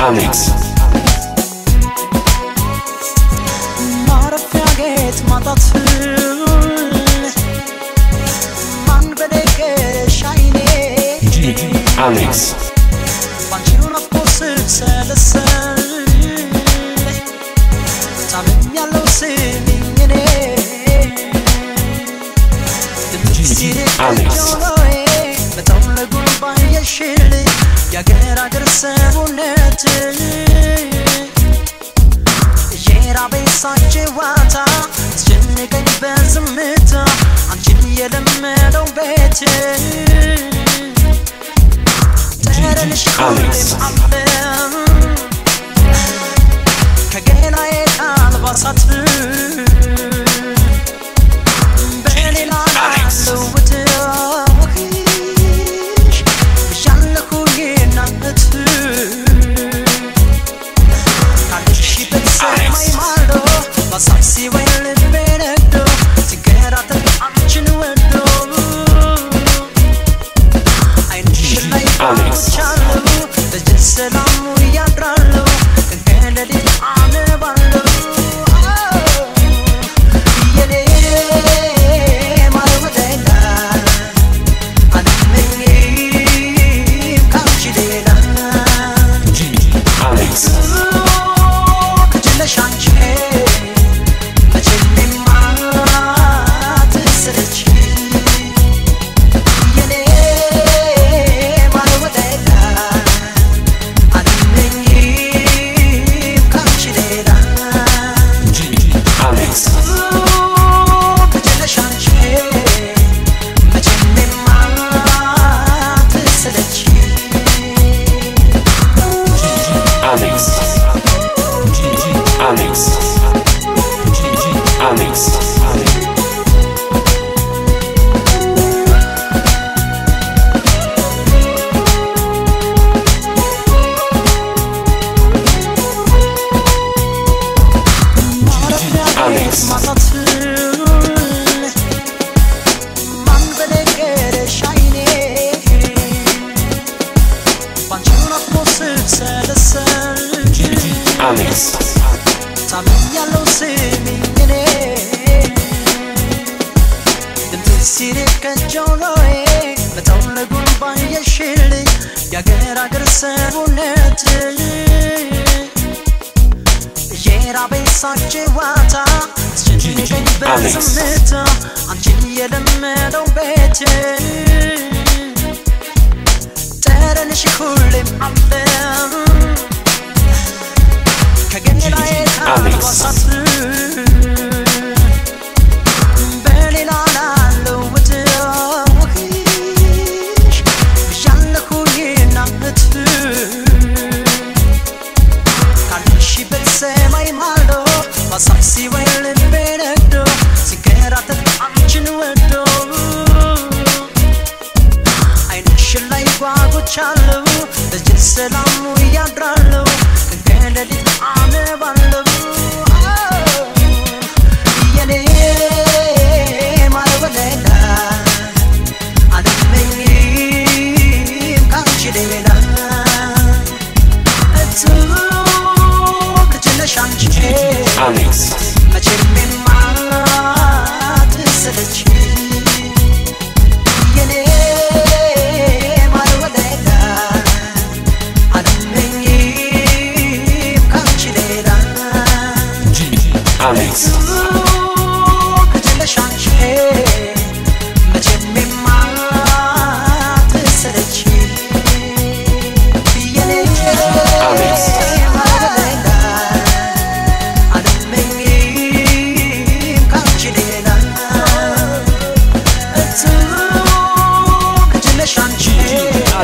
Alex. ማረፊያ ጌጥ ማጣት ማን በደገሽ አይኔ DJ Alex. ባንቺ ናፍቆት ስብሰለሰል ታምኛለሁ ስሚኝ እኔ ድምፅሽ ሲርቅ Alex. ጆሮዬ በጠውለጉን ባየሽልኝ የአገር አገር ሰውነት የራበኝ ሳጭዋታ አስጨነቀኝ በዝምታ አንቺን የለመደው ቤት ጠረንሽ Alex. በጅን ሰላሙ ያድራለው ቀን Comics. Alex. ባየሽልኝ የአገር አገር ሰውነት ሳጭዋታ አስጨነቀኝ Alex. በዝምታ አንቺን የለመደው ቤት ጠረንሽ ሁሌም አለ ከገላዬ ከአልባሳት አልመኝም ካንቺ ሌላ እቱ ልጅነሽ አንቺ Alex.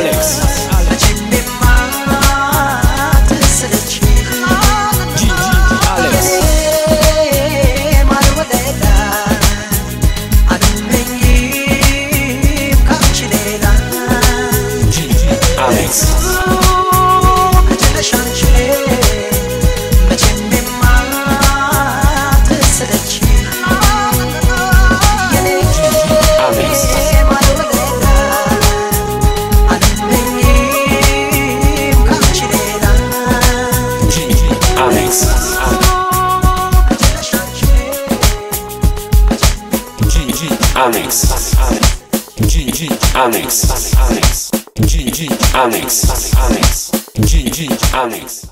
Alex. Alex. G G Alex. G G Alex. G G Alex.